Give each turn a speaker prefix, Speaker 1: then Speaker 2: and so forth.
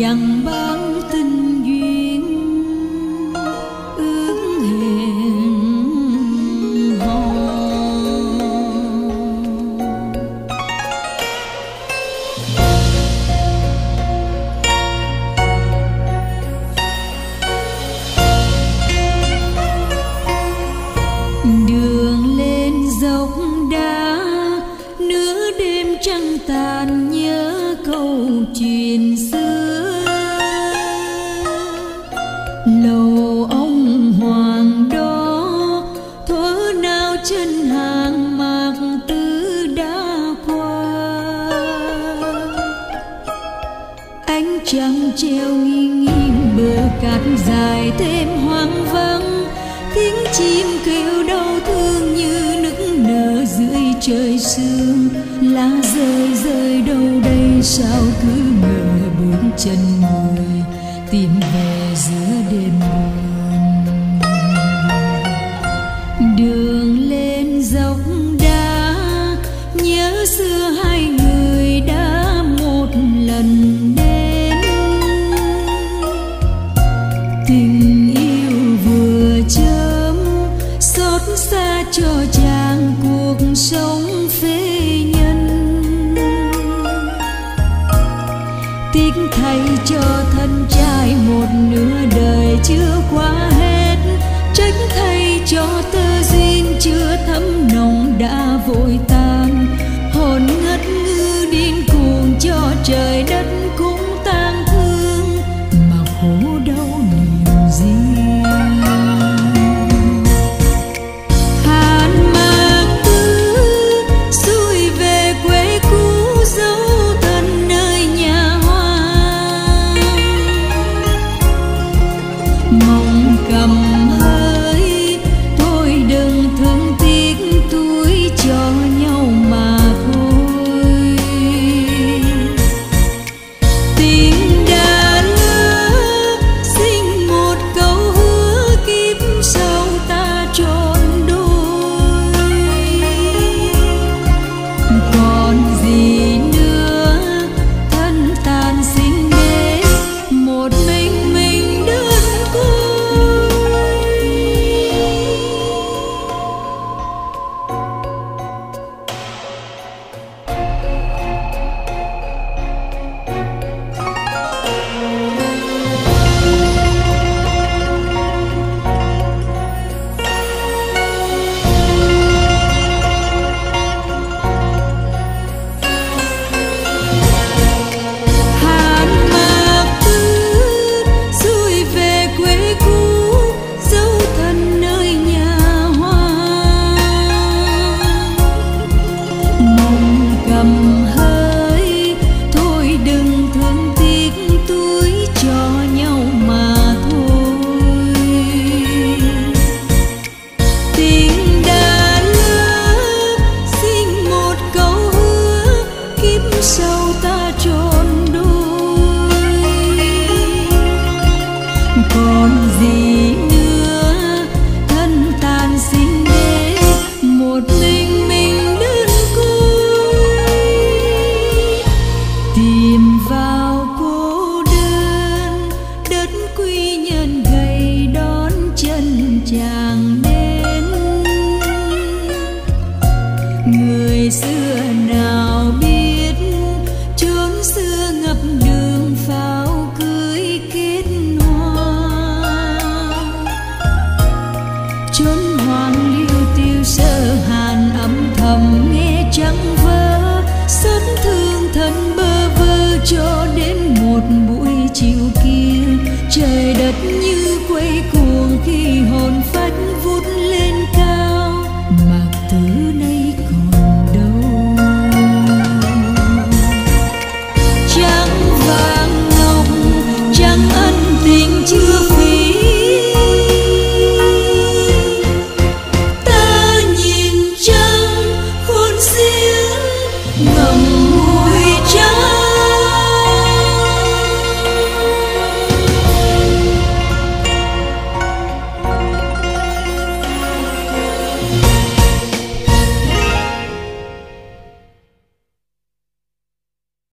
Speaker 1: chẳng bán tình duyên, ước hẹn hò. Đường lên dốc đá, nửa đêm trăng tàn nhẹ lại thêm hoang vắng, tiếng chim kêu đau thương như nức nở dưới trời sương. Lá rơi rơi đâu đây, sao cứ ngỡ bước chân xót xa cho chàng cuộc sống phế nhân. Tiếc thay cho thầy ya.